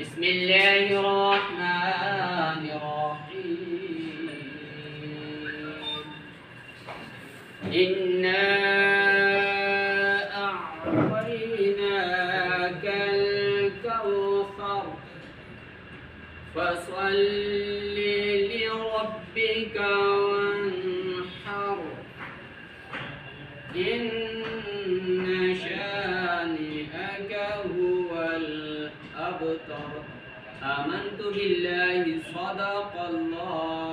بسم الله الرحمن الرحيم. إنا أعطيناك الكوثر. فصل لربك وانحر. إن الأبتر آمنت بالله صدق الله.